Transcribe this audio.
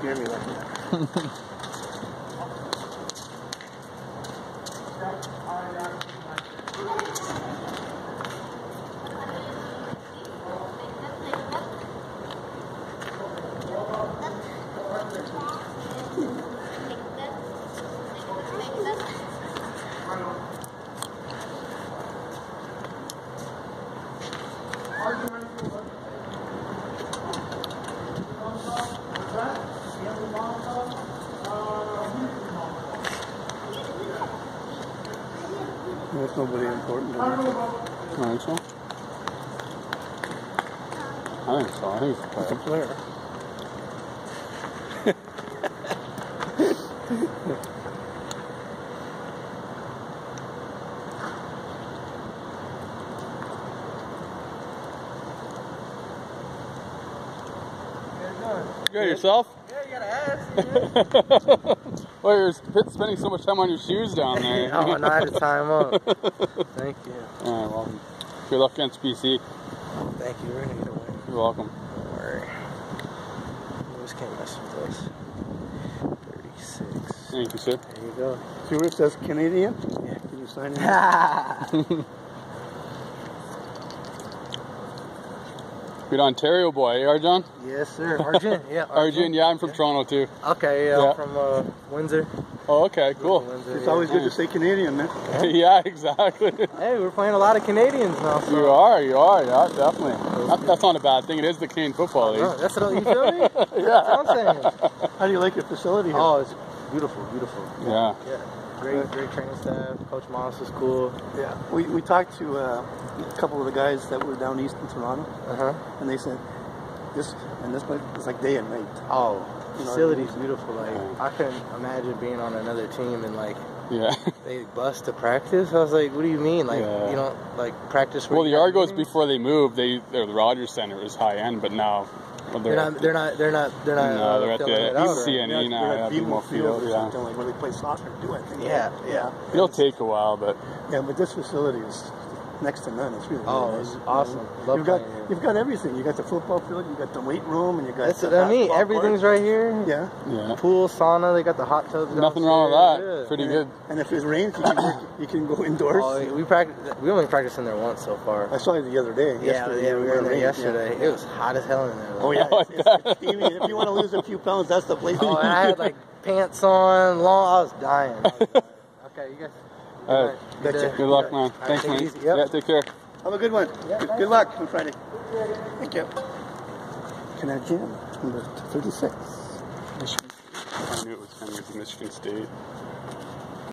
hear me like that. There's nobody important. I think so. I think so. I think it's a It's a player. player. Good yourself? Yeah, you gotta ask. well, you're sp- spending so much time on your shoes down there. oh, no, I had to tie him up. Thank you. All right, well, good luck against BC. Thank you. We're gonna get a win. You're welcome. Don't worry. You just can't mess with us. 36. Thank you, sir. There you go. See where it says Canadian? Yeah. Can you sign it? Good Ontario boy, eh, Arjen? yes, sir. Arjen. Yeah. Arjen, yeah, I'm from Toronto too. Okay, yeah, Yeah. I'm from uh, Windsor. Oh, okay, cool. Windsor, It's yeah. always good to say Canadian, man. yeah, exactly. Hey, we're playing a lot of Canadians now. So. You are, you are, yeah, definitely. That, that's not a bad thing. It is the Canadian Football Oh, League. that's what you feel me? yeah. That's what I'm saying. How do you like your facility here? Oh, it's beautiful, beautiful. Yeah. Yeah. Great, great training staff. Coach Maas is cool. Yeah. We, we talked to uh, a couple of the guys that were down east in Toronto, Uh huh. and they said this and this place is like day and night. Oh, You know, facility's beautiful. Like Yeah. I couldn't imagine being on another team and like Yeah. they bust to practice. I was like, what do you mean? Like Yeah. you don't like practice? Well, the Argos meetings? before they moved, they or the Rogers Center was high end, but now well, They're not. They're not. They're not. They're not. No, uh, they're at the East right? Yeah, They're at BMO field, or yeah. something like where they play soccer too. I think. Yeah, yeah. It'll take a while, but Yeah, but this facility is next to none. It's really, Oh, really it's nice. awesome. Love You've got playing here. you've got everything. You got the football field. You got the weight room, and you got. That's the what I mean. Everything's court. right here. Yeah. yeah. Pool, sauna. They got the hot tubs. Nothing wrong with that. yeah. Pretty and, good. And if it rains, you can, you can go indoors. Oh, we practice. We only practiced in there once so far. I saw you the other day. Yeah, yesterday. yeah, we were in there yesterday. yeah. It was hot as hell in there. Oh yeah, Oh, it's, it's, it's. If you want to lose a few pounds, that's the place. Oh, and I had like pants on, long. I was dying. I was dying. Okay, you guys. All right. That's it. Good luck, man. All right, Thanks, take it man. easy. Yep. Yeah, take care. Have a good one. Yeah, good, thanks. good luck on Friday. Thank you. Canadian number 36. I knew it was him with Michigan State.